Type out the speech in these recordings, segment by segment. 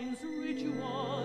Divine's ritual.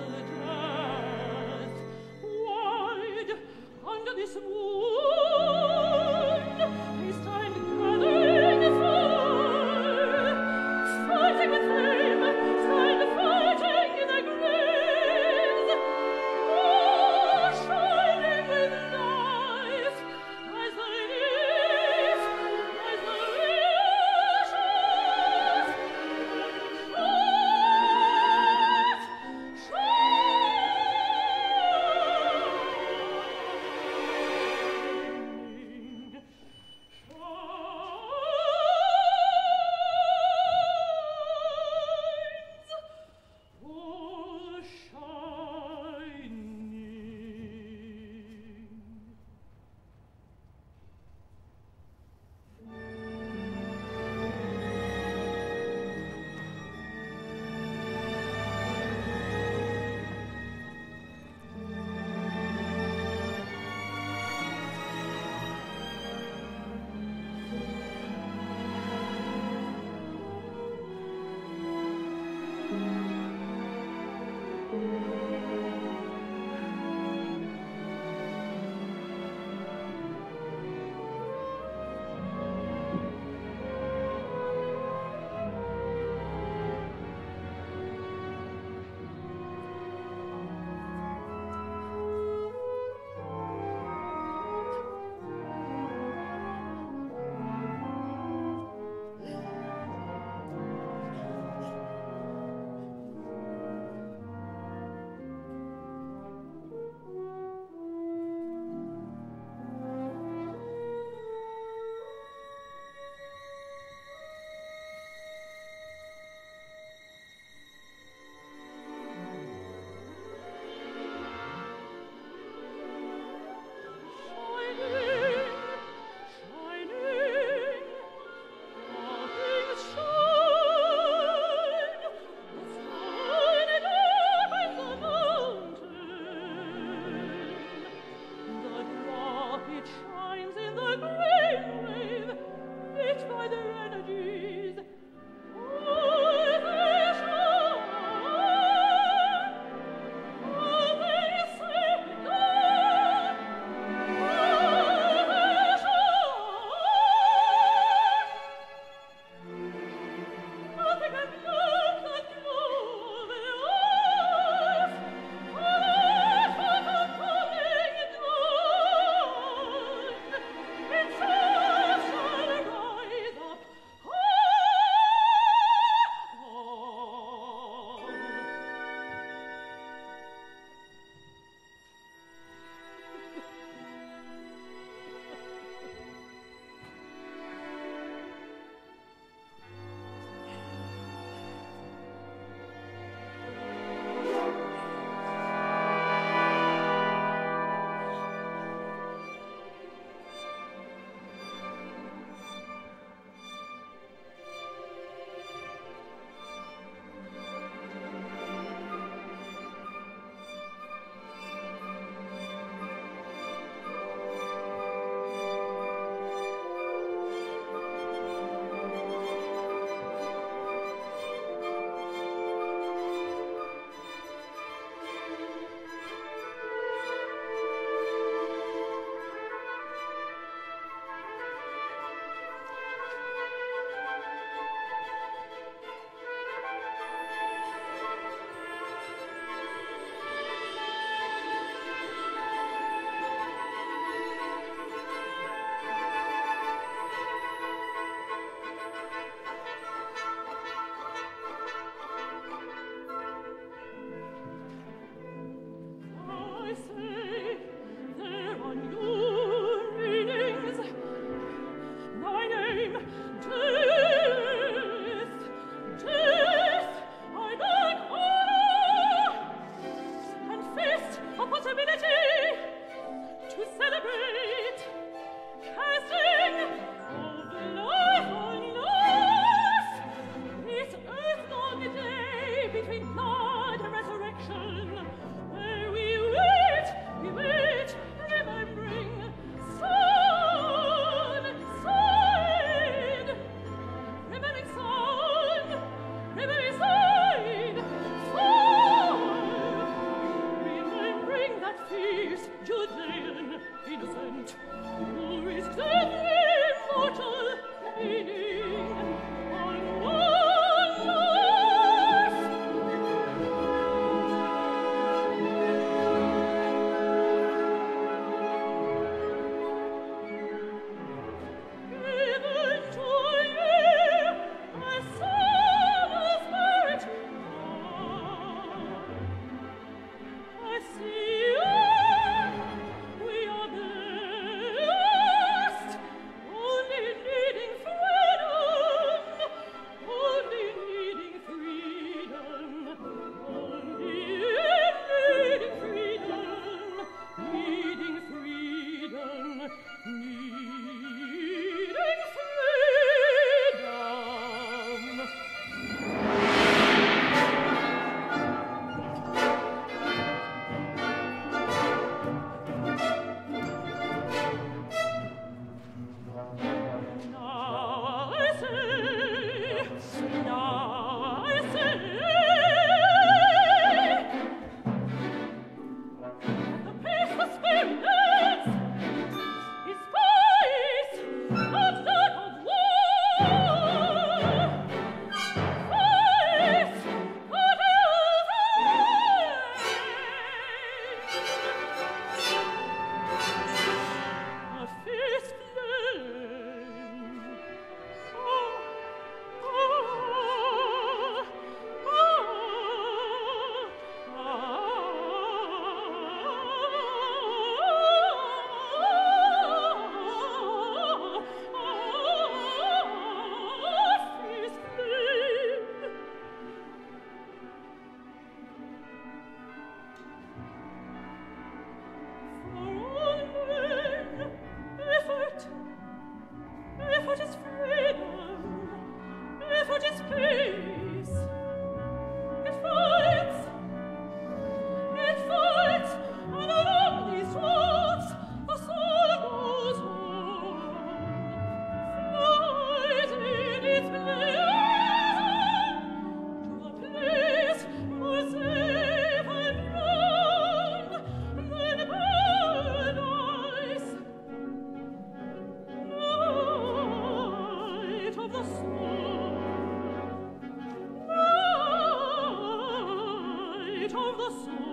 soul